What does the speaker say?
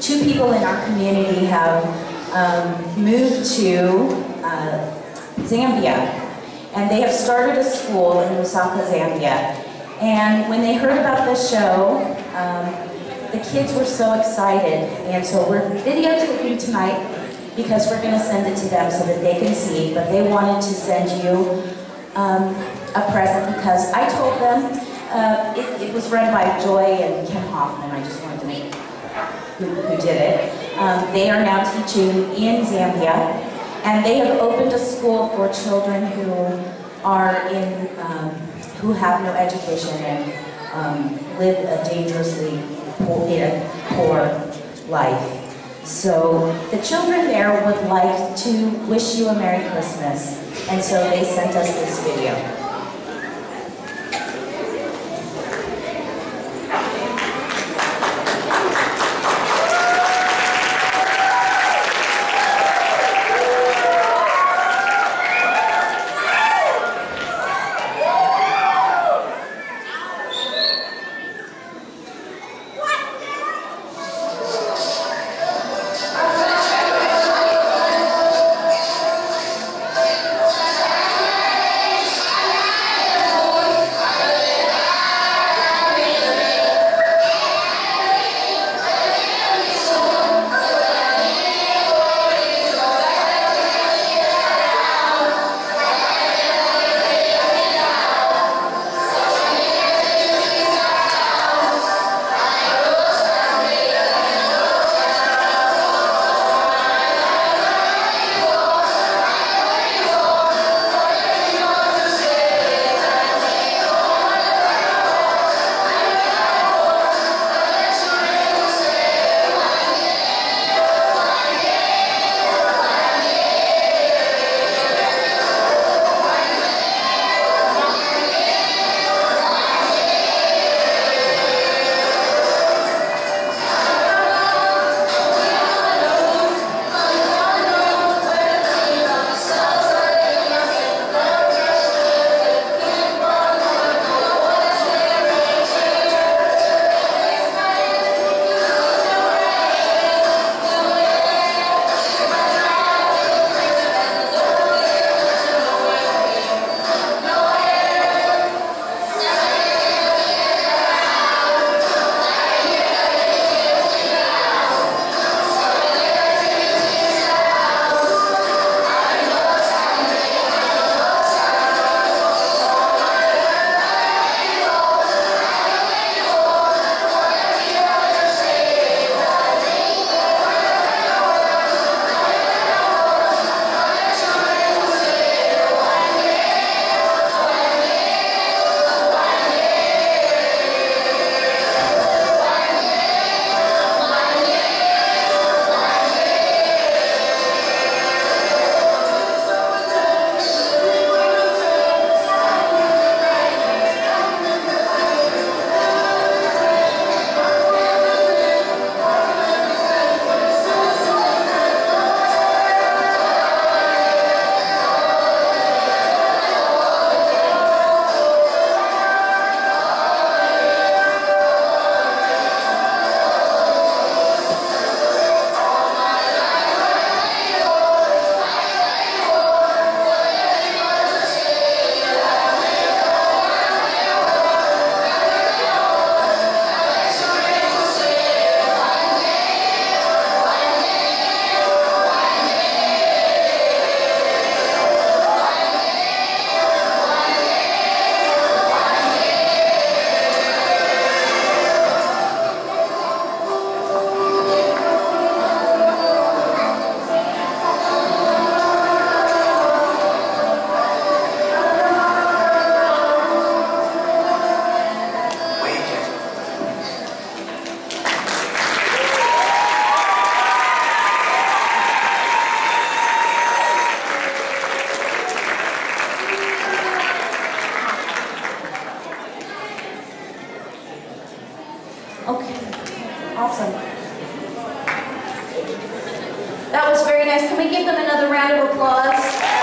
two people in our community have um, moved to uh, Zambia, and they have started a school in Lusaka, Zambia. And when they heard about this show, um, the kids were so excited, and so we're videotaping tonight because we're going to send it to them so that they can see, but they wanted to send you um, a present because I told them uh, it, it, was run by Joy and Ken Hoffman. I just wanted to make who, who did it. Um, they are now teaching in Zambia, and they have opened a school for children who are in, um, who have no education and um, live a dangerously poor, poor life. So the children there would like to wish you a Merry Christmas, and so they sent us this video. Nice. Can we give them another round of applause?